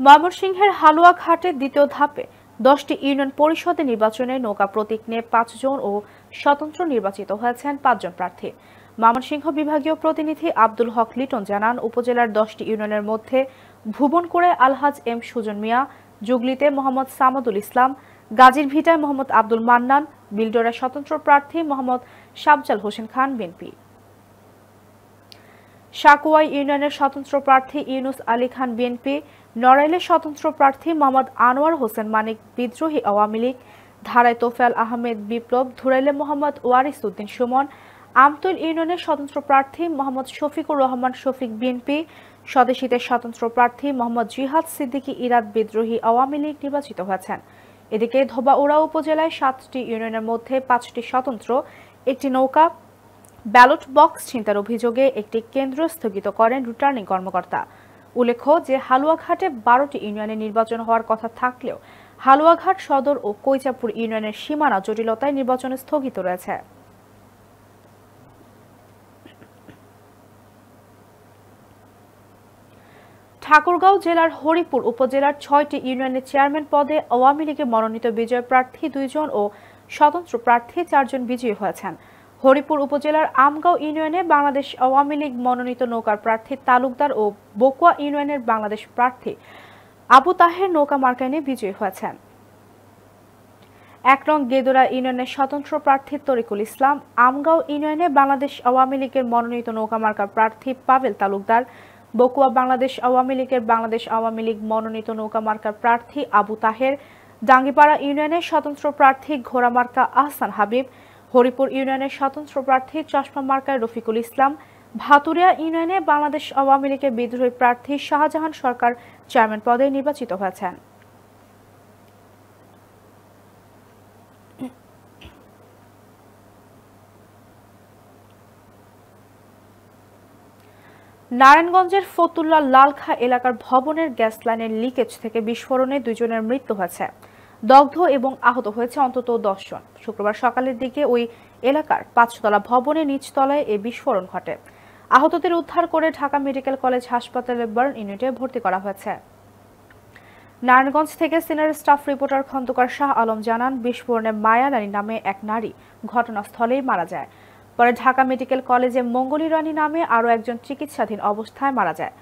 ময়মনসিংহের হালুয়াঘাটের দ্বিতীয় ধাপে দশটি ইউনিয়ন পরিষদে নির্বাচনে নৌকা প্রতীক নিয়ে পাঁচজন ও স্বতন্ত্র নির্বাচিত হয়েছেন পাঁচজন প্রার্থী। ময়মনসিংহ বিভাগীয় প্রতিনিধি আব্দুল হক লিটন জানান, উপজেলার দশটি ইউনিয়নের মধ্যে ভুবনকুড়ে আলহাজ এম সুজন মিয়া, জুগলিতে মোহাম্মদ সামাদুল ইসলাম গাজীর ভিটায় মোহাম্মদ আব্দুল মান্নান বিলডোরা স্বতন্ত্র প্রার্থী মোহাম্মদ শাবজাল হোসেন খান, বিএনপি। সাকুয়াই ইউনিয়নের স্বতন্ত্র প্রার্থী ইউনুস আলী খান বিএনপি, নড়াইলের স্বতন্ত্র প্রার্থী মোহাম্মদ আনোয়ার হোসেন মানিক, বিদ্রোহী আওয়ামী লীগ, ধারায় তোফেল আহমেদ বিপ্লব, ধুরাইলে মোহাম্মদ ওয়ারিস উদ্দিন সুমন, আমতুল ইউনিয়নের স্বতন্ত্র প্রার্থী মোহাম্মদ শফিকুর রহমান শফিক বিএনপি, স্বদেশীদের স্বতন্ত্র প্রার্থী মোহাম্মদ জিহাদ সিদ্দিকী ইরাদ বিদ্রোহী আওয়ামী লীগ নির্বাচিত হয়েছেন। এদিকে ধোবাউড়া উপজেলায় সাতটি ইউনিয়নের মধ্যে পাঁচটি স্বতন্ত্র, একটি নৌকা ব্যালট বক্স ছিনতার অভিযোগে একটি কেন্দ্র স্থগিত করেন রিটার্নিং কর্মকর্তা। উল্লেখ্য যে হালুয়াঘাটে বারোটি ইউনিয়নে নির্বাচন হওয়ার কথা থাকলেও হালুয়াঘাট সদর ও কৈচাপুর ইউনিয়নের সীমানা জটিলতায় নির্বাচন স্থগিত রয়েছে। ঠাকুরগাঁও জেলার হরিপুর উপজেলার ছয়টি ইউনিয়নের চেয়ারম্যান পদে আওয়ামী লীগের মনোনীত বিজয় প্রার্থী দুইজন ও স্বতন্ত্র প্রার্থী চারজন বিজয়ী হয়েছেন। হরিপুর উপজেলার আমগাঁও ইউনিয়নে বাংলাদেশ আওয়ামী লীগ মনোনীত নৌকার প্রার্থী তালুকদার ও বকুয়া ইউনিয়নের বাংলাদেশ প্রার্থী আবু তাহের নৌকা মার্কায় নিয়ে বিজয়ী হয়েছেন। এক রং গেদোরা ইউনিয়নের স্বতন্ত্র প্রার্থী তরিকুল ইসলাম, আমগাঁও ইউনিয়নে বাংলাদেশ আওয়ামী লীগের মনোনীত নৌকা মার্কার প্রার্থী পাবেল তালুকদার, বকুয়া বাংলাদেশ আওয়ামী লীগের বাংলাদেশ আওয়ামী লীগ মনোনীত নৌকা মার্কার প্রার্থী আবু তাহের ডাঙ্গিপাড়া ইউনিয়নের স্বতন্ত্র প্রার্থী ঘোড়া মার্কা আহসান হাবিব হরিপুর ইউনিয়নের স্বতন্ত্র প্রার্থী চশমা মার্কায় রফিকুল ইসলাম, ভাতুরিয়া ইউনিয়নে বাংলাদেশ আওয়ামী লীগের বিদ্রোহী প্রার্থী শাহজাহান সরকার চেয়ারম্যান পদে নির্বাচিত হয়েছেন। নারায়ণগঞ্জের ফতুল্লা লালখা এলাকার ভবনের গ্যাস লাইনের লিকেজ থেকে বিস্ফোরণে দুজনের মৃত্যু হয়েছে। দগ্ধ এবং আহত হয়েছে অন্তত দশ জন। শুক্রবার সকালের দিকে ওই এলাকার পাঁচতলা ভবনের নিচতলায় এই বিস্ফোরণ ঘটে। আহতদের উদ্ধার করে ঢাকা মেডিকেল কলেজ হাসপাতালে বার্ন ইউনিটে ভর্তি করা হয়েছে। নারায়ণগঞ্জ থেকে senior staff reporter Khandakar Shah Alam জানান, বিস্ফোরণে মায়া রানী নামে এক নারী ঘটনাস্থলেই মারা যায়। পরে ঢাকা মেডিকেল কলেজে মঙ্গলী রানী নামে আরও একজন চিকিৎসাধীন অবস্থায় মারা যায়।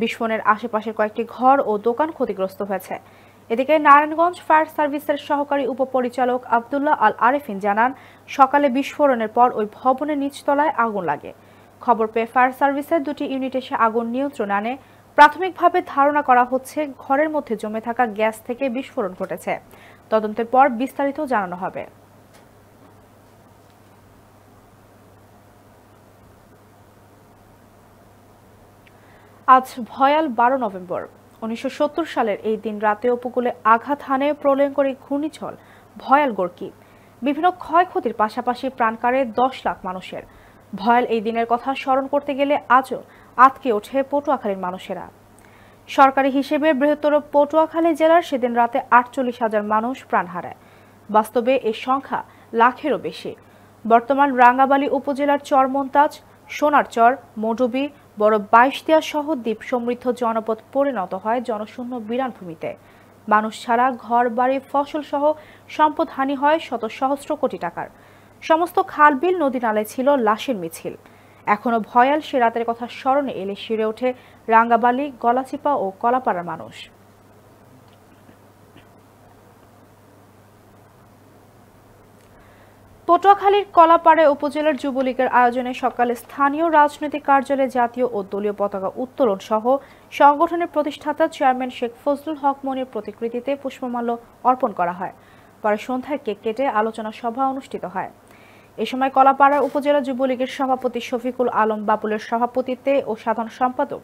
বিস্ফোরণের আশেপাশের কয়েকটি ঘর ও দোকান ক্ষতিগ্রস্ত হয়েছে। এদিকে নারায়ণগঞ্জ ফায়ার সার্ভিসের সহকারী উপপরিচালক আবদুল্লাহ আল আরেফিন জানান, সকালে বিস্ফোরণের পর ওই ভবনের নিচতলায় আগুন লাগে। খবর পেয়ে ফায়ার সার্ভিসের দুটি ইউনিট এসে আগুন নিয়ন্ত্রণ আনে। প্রাথমিকভাবে ধারণা করা হচ্ছে ঘরের মধ্যে জমে থাকা গ্যাস থেকে বিস্ফোরণ ঘটেছে। তদন্তের পর বিস্তারিত জানানো হবে। আজ ভয়াল বারো নভেম্বর। উনিশশো সত্তর সালের এই দিন রাতে উপকূলে আঘাত হানে প্রলয়ঙ্করী ঘূর্ণিঝড় ভয়াল গর্কি। বিভিন্ন ক্ষয়ক্ষতির পাশাপাশি প্রাণ কাড়ে দশ লাখ মানুষের। ভয়াল এই দিনের কথা স্মরণ করতে গেলে আজও আতকে ওঠে পটুয়াখালীর মানুষেরা। সরকারি হিসেবে বৃহত্তর পটুয়াখালী জেলার সেদিন রাতে আটচল্লিশ হাজার মানুষ প্রাণ হারায়। বাস্তবে এই সংখ্যা লাখেরও বেশি। বর্তমান রাঙ্গাবালী উপজেলার চরমন্তাজ, সোনারচর, মডুবি বড় বাইশতিয়া সহ দ্বীপ সমৃদ্ধ জনপদ পরিণত হয় জনশূন্য বিরান ভূমিতে মানুষ ছাড়া ঘর, বাড়ি, ফসল সহ সম্পদ হানি হয় শত সহস্র কোটি টাকার। সমস্ত খালবিল, নদী নালে ছিল লাশের মিছিল। এখনও ভয়াল সে রাতের কথা স্মরণে এলে শিরে ওঠে রাঙ্গাবালি, গলাচিপা ও কলাপাড়ার মানুষ। পটুয়াখালীর কলাপাড়ে উপজেলার যুবলীগের আয়োজনে সকালে স্থানীয় রাজনৈতিক কার্যালয়ে জাতীয় ও দলীয় পতাকা উত্তোলন সহ সংগঠনের প্রতিষ্ঠাতা চেয়ারম্যান শেখ ফজলুল হক মনির প্রতিকৃতিতে পুষ্পমাল্য অর্পণ করা হয়। পরে সন্ধ্যায় কেক কেটে আলোচনা সভা অনুষ্ঠিত হয়। এ সময় কলাপাড়া উপজেলা যুবলীগের সভাপতি শফিকুল আলম বাবুলের সভাপতিত্বে ও সাধারণ সম্পাদক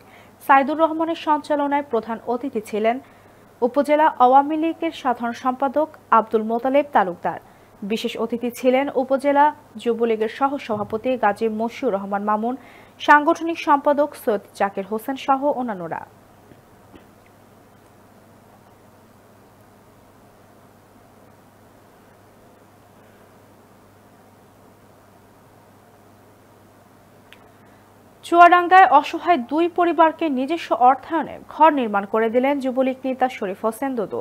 সাইদুর রহমানের সঞ্চালনায় প্রধান অতিথি ছিলেন উপজেলা আওয়ামী লীগের সাধারণ সম্পাদক আব্দুল মোতালেব তালুকদার। বিশেষ অতিথি ছিলেন উপজেলা যুবলীগের সহ সভাপতি গাজী মশিউর রহমান মামুন, সাংগঠনিক সম্পাদক সৈয়দ জাকির হোসেন সহ অন্যান্যরা। চুয়াডাঙ্গায় অসহায় দুই পরিবারকে নিজস্ব অর্থায়নে ঘর নির্মাণ করে দিলেন যুবলীগ নেতা শরীফ হোসেন দুদু।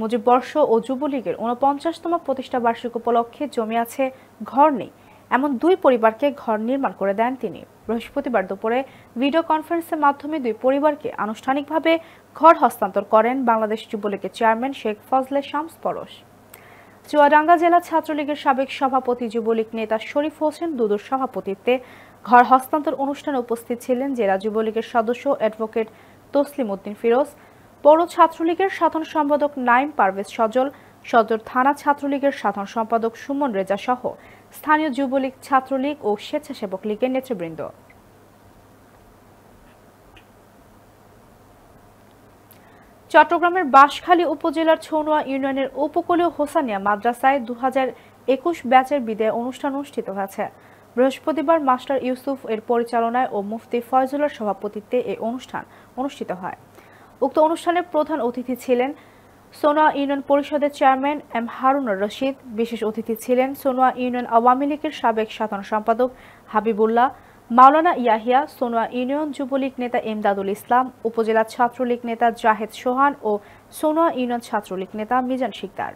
মুজিববর্ষ ও যুবলীগের উনপঞ্চাশতম প্রতিষ্ঠা বার্ষিক উপলক্ষে জমি আছে ঘর নেই। এমন দুই পরিবারকে ঘর নির্মাণ করে দেন তিনি। বৃহস্পতিবার দুপুরে ভিডিও কনফারেন্সের মাধ্যমে দুই পরিবারকে আনুষ্ঠানিকভাবে ঘর হস্তান্তর করেন বাংলাদেশ যুবলীগের চেয়ারম্যান শেখ ফজলে শামস পরশ। চুয়াডাঙ্গা জেলা ছাত্রলীগের সাবেক সভাপতি যুবলীগ নেতা শরীফ হোসেন দুদুর সভাপতিত্বে ঘর হস্তান্তর অনুষ্ঠানে উপস্থিত ছিলেন জেলা যুবলীগের সদস্য অ্যাডভোকেট তসলিম উদ্দিন ফিরোজ পৌর ছাত্রলীগের সাধারণ সম্পাদক নাইম পারভেজ সজল, সদর থানা ছাত্রলীগের সাধারণ সম্পাদক সুমন রেজা সহ স্থানীয় যুবলীগ ছাত্রলীগ ও স্বেচ্ছাসেবক লীগের নেতৃবৃন্দ। চট্টগ্রামের বাঁশখালী উপজেলার ছৌনোয়া ইউনিয়নের উপকূলীয় হোসানিয়া মাদ্রাসায় দু একুশ ব্যাচের বিদায় অনুষ্ঠান অনুষ্ঠিত হয়েছে। বৃহস্পতিবার মাস্টার ইউসুফ এর পরিচালনায় ও মুফতি ফয়জুলের সভাপতিত্বে এই অনুষ্ঠান অনুষ্ঠিত হয়। উক্ত অনুষ্ঠানে প্রধান অতিথি ছিলেন সোনোয়া ইউনিয়ন পরিষদের চেয়ারম্যান এম হারুনুর রশিদ। বিশেষ অতিথি ছিলেন সোনোয়া ইউনিয়ন আওয়ামী লীগের সাবেক সাধারণ সম্পাদক হাবিবুল্লাহ, মাওলানা ইয়াহিয়া সোনোয়া ইউনিয়ন যুবলীগ নেতা এমদাদুল ইসলাম, উপজেলা ছাত্রলীগ নেতা জাহেদ সোহান ও সোনোয়া ইউনিয়ন ছাত্রলীগ নেতা মিজান শিকদার।